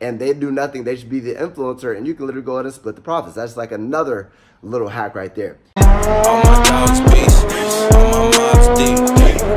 and they do nothing. They should be the influencer, and you can literally go ahead and split the profits. That's like another little hack right there. All my dogs beast, all my mobs deep.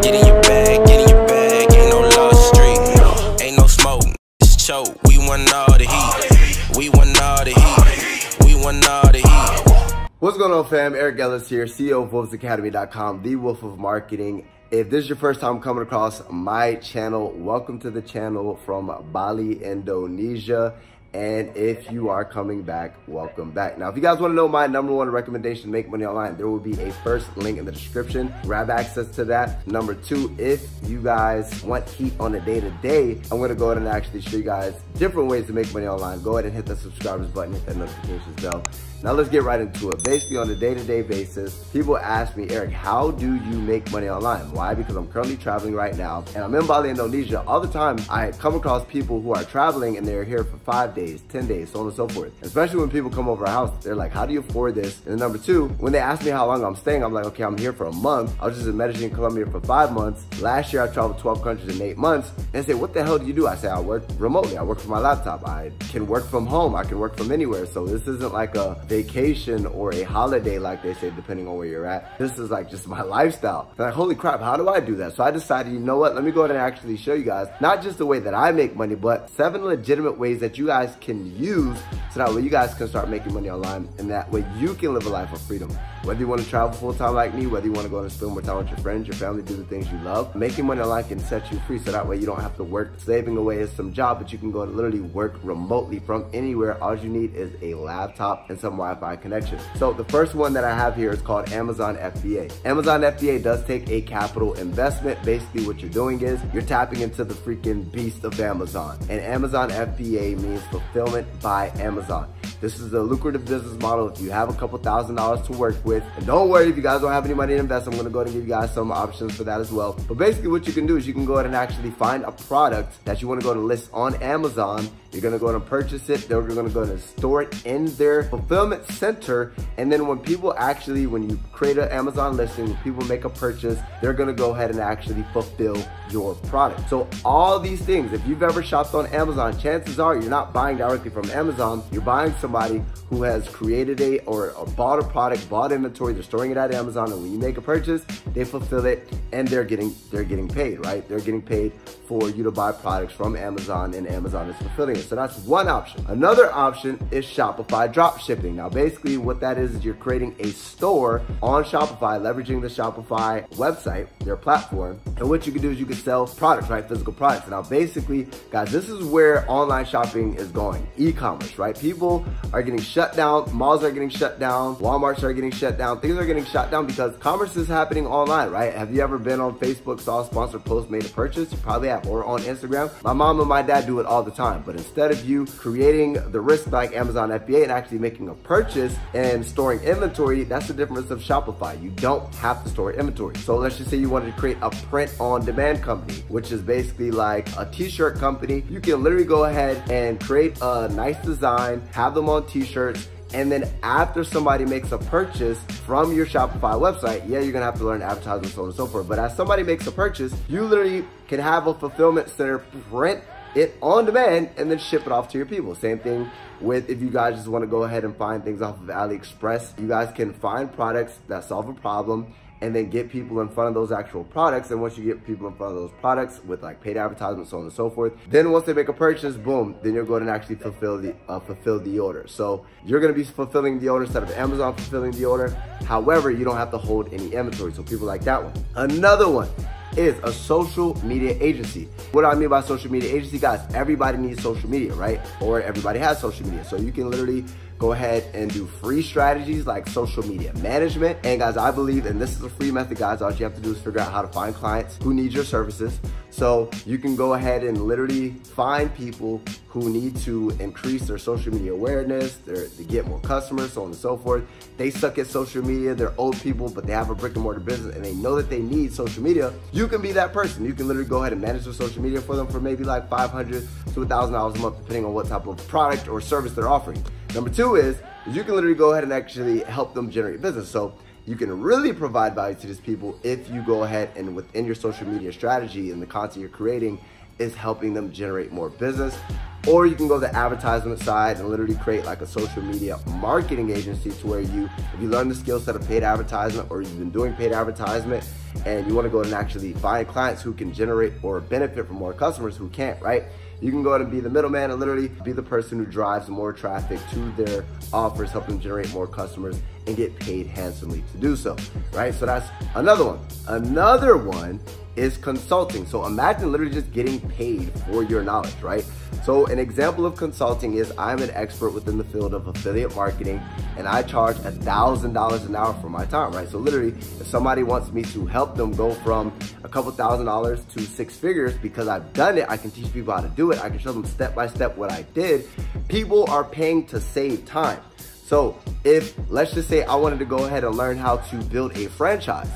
Get in your bag, get in your bag, ain't no lost street. Ain't no smoke, it's choke. We want all the heat, we want all the heat, we want all the heat. What's going on fam, Eric Ellis here, CEO of WolfsAcademy.com, the Wolf of Marketing. If this is your first time coming across my channel, welcome to the channel from Bali, Indonesia. And if you are coming back, welcome back. Now, if you guys want to know my number one recommendation to make money online, there will be a first link in the description. Grab access to that. Number two, if you guys want heat on a day to day, I'm going to go ahead and actually show you guys different ways to make money online. Go ahead and hit the subscribers button, hit that notifications bell. Now let's get right into it. Basically on a day-to-day -day basis, people ask me, Eric, how do you make money online? Why? Because I'm currently traveling right now and I'm in Bali, Indonesia. All the time I come across people who are traveling and they're here for five days, 10 days, so on and so forth. Especially when people come over our house, they're like, how do you afford this? And number two, when they ask me how long I'm staying, I'm like, okay, I'm here for a month. I was just in Medellin, Colombia for five months. Last year I traveled 12 countries in eight months. And they say, what the hell do you do? I say, I work remotely. I work from my laptop. I can work from home. I can work from anywhere. So this isn't like a vacation or a holiday like they say, depending on where you're at. This is like just my lifestyle. like, holy crap, how do I do that? So I decided, you know what, let me go ahead and actually show you guys, not just the way that I make money, but seven legitimate ways that you guys can use so that way you guys can start making money online and that way you can live a life of freedom. Whether you want to travel full time like me, whether you want to go and spend more time with your friends, your family, do the things you love, making money online can set you free so that way you don't have to work slaving away at some job, but you can go and literally work remotely from anywhere. All you need is a laptop and some Wi-Fi connection. So the first one that I have here is called Amazon FBA. Amazon FBA does take a capital investment. Basically what you're doing is you're tapping into the freaking beast of Amazon. And Amazon FBA means fulfillment by Amazon. This is a lucrative business model if you have a couple thousand dollars to work with. And don't worry if you guys don't have any money to invest, I'm gonna go ahead and give you guys some options for that as well. But basically what you can do is you can go ahead and actually find a product that you wanna go to list on Amazon. You're gonna go ahead and purchase it. They're gonna go and store it in their fulfillment center. And then when people actually, when you create an Amazon listing, when people make a purchase, they're gonna go ahead and actually fulfill your product. So all these things, if you've ever shopped on Amazon, chances are you're not buying directly from Amazon, you're buying some somebody who has created a or, or bought a product, bought inventory, they're storing it at Amazon, and when you make a purchase, they fulfill it and they're getting they're getting paid, right? They're getting paid for you to buy products from Amazon and Amazon is fulfilling it. So that's one option. Another option is Shopify drop shipping. Now basically what that is is you're creating a store on Shopify, leveraging the Shopify website, their platform. And what you can do is you can sell products, right? Physical products. Now basically, guys, this is where online shopping is going. E-commerce, right? People are getting shut down, malls are getting shut down, Walmarts are getting shut down, things are getting shut down because commerce is happening online, right? Have you ever been on Facebook, saw a sponsored post, made a purchase? You probably have, or on Instagram. My mom and my dad do it all the time, but instead of you creating the risk like Amazon FBA and actually making a purchase and storing inventory, that's the difference of Shopify. You don't have to store inventory. So let's just say you wanted to create a print on demand company, which is basically like a t-shirt company. You can literally go ahead and create a nice design, have them on t-shirts, and then after somebody makes a purchase from your Shopify website, yeah, you're gonna have to learn advertising, so on and so forth. But as somebody makes a purchase, you literally can have a fulfillment center print it on demand and then ship it off to your people. Same thing with if you guys just wanna go ahead and find things off of AliExpress, you guys can find products that solve a problem and then get people in front of those actual products. And once you get people in front of those products with like paid advertisements, so on and so forth, then once they make a purchase, boom, then you're going to actually fulfill the uh, fulfill the order. So you're going to be fulfilling the order instead of Amazon fulfilling the order. However, you don't have to hold any inventory. So people like that one. Another one is a social media agency. What do I mean by social media agency? Guys, everybody needs social media, right? Or everybody has social media. So you can literally go ahead and do free strategies like social media management. And guys, I believe, and this is a free method, guys, all you have to do is figure out how to find clients who need your services. So you can go ahead and literally find people who need to increase their social media awareness, their, to get more customers, so on and so forth. They suck at social media, they're old people, but they have a brick and mortar business and they know that they need social media. You can be that person. You can literally go ahead and manage their social media for them for maybe like 500 to $1,000 a month, depending on what type of product or service they're offering. Number two is, is you can literally go ahead and actually help them generate business. So you can really provide value to these people if you go ahead and within your social media strategy and the content you're creating, is helping them generate more business. Or you can go the advertisement side and literally create like a social media marketing agency to where you, if you learn the skill set of paid advertisement or you've been doing paid advertisement and you want to go and actually find clients who can generate or benefit from more customers who can't, right? You can go ahead and be the middleman and literally be the person who drives more traffic to their offers, help them generate more customers and get paid handsomely to do so, right? So that's another one. Another one is consulting. So imagine literally just getting paid for your knowledge, right? So an example of consulting is I'm an expert within the field of affiliate marketing and I charge a thousand dollars an hour for my time, right? So literally if somebody wants me to help them go from a couple thousand dollars to six figures because I've done it, I can teach people how to do it. I can show them step by step what I did. People are paying to save time. So if let's just say I wanted to go ahead and learn how to build a franchise,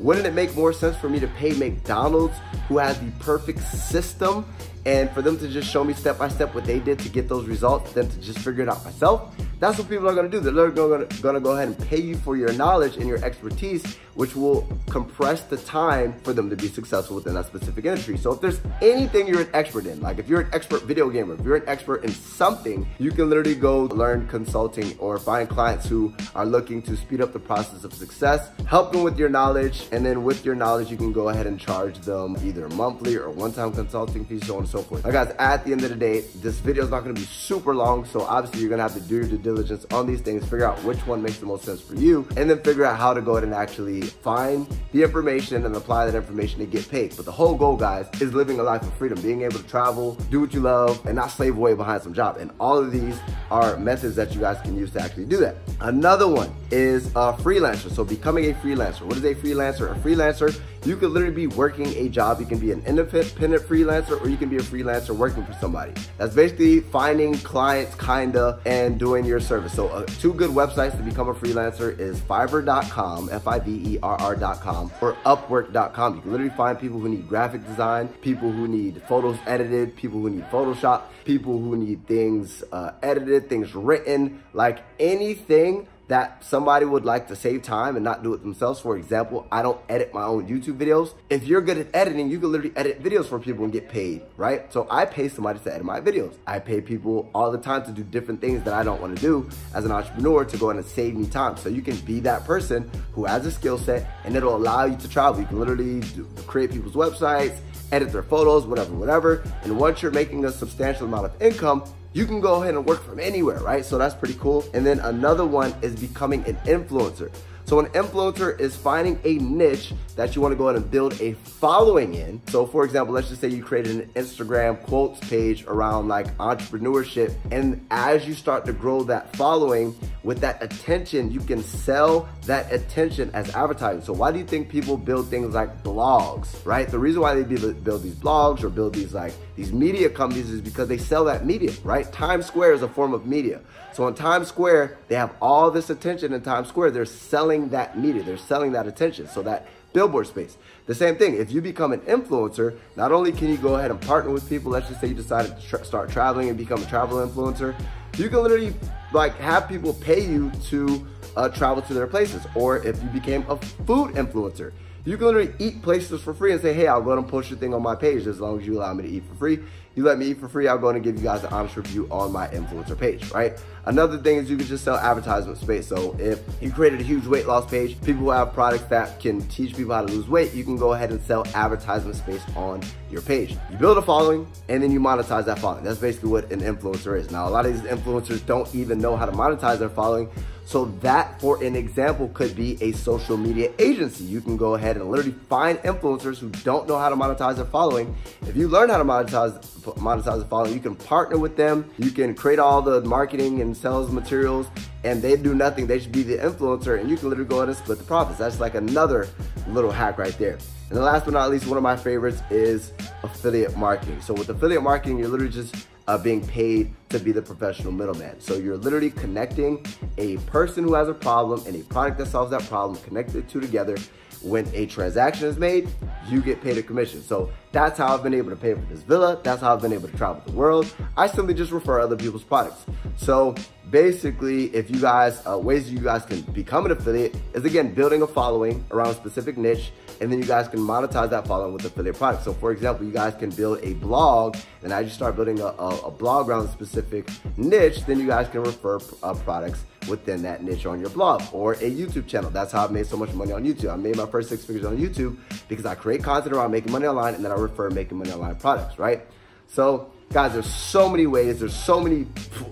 wouldn't it make more sense for me to pay McDonald's who has the perfect system and for them to just show me step by step what they did to get those results than to just figure it out myself? That's what people are gonna do. They're gonna, gonna go ahead and pay you for your knowledge and your expertise, which will compress the time for them to be successful within that specific industry. So if there's anything you're an expert in, like if you're an expert video gamer, if you're an expert in something, you can literally go learn consulting or find clients who are looking to speed up the process of success, help them with your knowledge, and then with your knowledge, you can go ahead and charge them either monthly or one-time consulting fees, so on so forth. Now guys, at the end of the day, this video is not gonna be super long, so obviously you're gonna have to do your due diligence on these things, figure out which one makes the most sense for you, and then figure out how to go ahead and actually find the information and apply that information to get paid. But the whole goal, guys, is living a life of freedom, being able to travel, do what you love, and not slave away behind some job. And all of these are methods that you guys can use to actually do that. Another one is a freelancer. So becoming a freelancer. What is a freelancer? A freelancer, you could literally be working a job. You can be an independent freelancer or you can be a freelancer working for somebody. That's basically finding clients kinda and doing your service. So uh, two good websites to become a freelancer is fiverr.com, F-I-V-E-R-R.com or upwork.com. You can literally find people who need graphic design, people who need photos edited, people who need Photoshop, people who need things uh, edited, things written, like anything that somebody would like to save time and not do it themselves. For example, I don't edit my own YouTube videos. If you're good at editing, you can literally edit videos for people and get paid, right? So I pay somebody to edit my videos. I pay people all the time to do different things that I don't want to do as an entrepreneur to go in and save me time. So you can be that person who has a skill set and it'll allow you to travel. You can literally do, create people's websites, edit their photos, whatever, whatever. And once you're making a substantial amount of income, you can go ahead and work from anywhere, right? So that's pretty cool. And then another one is becoming an influencer. So an influencer is finding a niche that you want to go ahead and build a following in. So for example, let's just say you created an Instagram quotes page around like entrepreneurship. And as you start to grow that following with that attention, you can sell that attention as advertising. So why do you think people build things like blogs, right? The reason why they build these blogs or build these like these media companies is because they sell that media, right? Times Square is a form of media. So in Times Square, they have all this attention in Times Square. They're selling that media. They're selling that attention. So that billboard space. The same thing, if you become an influencer, not only can you go ahead and partner with people, let's just say you decided to tra start traveling and become a travel influencer, you can literally like have people pay you to uh, travel to their places. Or if you became a food influencer, you can literally eat places for free and say, hey, I'll go and post your thing on my page as long as you allow me to eat for free. You let me eat for free, I'll go and give you guys an honest review on my influencer page, right? Another thing is you can just sell advertisement space. So if you created a huge weight loss page, people who have products that can teach people how to lose weight, you can go ahead and sell advertisement space on your page. You build a following and then you monetize that following. That's basically what an influencer is. Now, a lot of these influencers don't even know how to monetize their following. So that, for an example, could be a social media agency. You can go ahead and literally find influencers who don't know how to monetize their following. If you learn how to monetize, monetize the following, you can partner with them. You can create all the marketing and sales materials and they do nothing. They should be the influencer and you can literally go ahead and split the profits. That's like another little hack right there. And the last but not least, one of my favorites is affiliate marketing. So with affiliate marketing, you're literally just uh, being paid to be the professional middleman. So you're literally connecting a person who has a problem and a product that solves that problem, connect the two together. When a transaction is made, you get paid a commission. So that's how I've been able to pay for this villa. That's how I've been able to travel the world. I simply just refer other people's products. So basically, if you guys, uh, ways you guys can become an affiliate is again, building a following around a specific niche, and then you guys can monetize that following with affiliate products. So for example, you guys can build a blog, and as you start building a, a, a blog around a specific niche, then you guys can refer uh, products within that niche on your blog or a YouTube channel. That's how I made so much money on YouTube. I made my first six figures on YouTube because I create content around making money online and then I refer making money online products, right? So Guys, there's so many ways. There's so many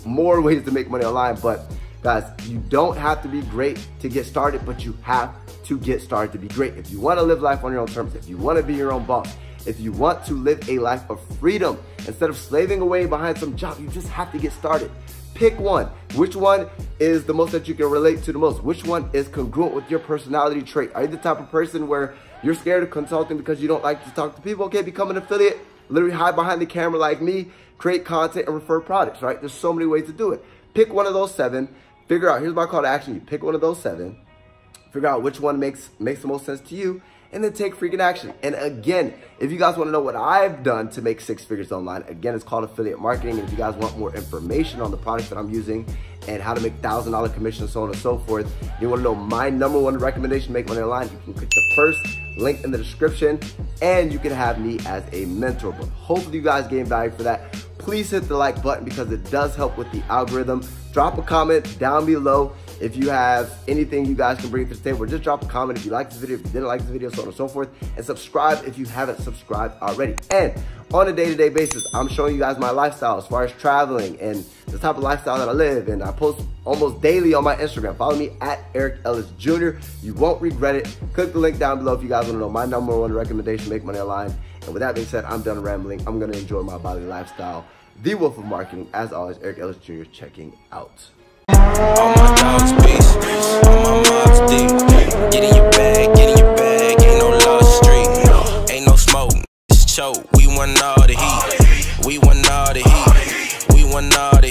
more ways to make money online. But guys, you don't have to be great to get started, but you have to get started to be great. If you want to live life on your own terms, if you want to be your own boss, if you want to live a life of freedom instead of slaving away behind some job, you just have to get started. Pick one. Which one is the most that you can relate to the most? Which one is congruent with your personality trait? Are you the type of person where you're scared of consulting because you don't like to talk to people? Okay, become an affiliate literally hide behind the camera like me, create content and refer products, right? There's so many ways to do it. Pick one of those seven, figure out, here's my call to action. You pick one of those seven, figure out which one makes, makes the most sense to you, and then take freaking action. And again, if you guys want to know what I've done to make six figures online, again, it's called affiliate marketing. And if you guys want more information on the products that I'm using and how to make thousand dollar commissions, so on and so forth, you want to know my number one recommendation to make money online, you can click the first link in the description and you can have me as a mentor. But hopefully you guys gain value for that. Please hit the like button because it does help with the algorithm. Drop a comment down below if you have anything you guys can bring to the table. Just drop a comment if you like this video, if you didn't like this video, so on and so forth. And subscribe if you haven't subscribed already. And on a day-to-day basis, I'm showing you guys my lifestyle as far as traveling and the type of lifestyle that I live. And I post almost daily on my Instagram. Follow me at Eric Ellis Jr. You won't regret it. Click the link down below if you guys want to know my number one recommendation, make money online. And with that being said, I'm done rambling. I'm going to enjoy my Bali lifestyle. The Wolf of Marketing, as always, Eric Ellis Jr. checking out. Beast, all it's choke. We want all the heat, we want all the heat,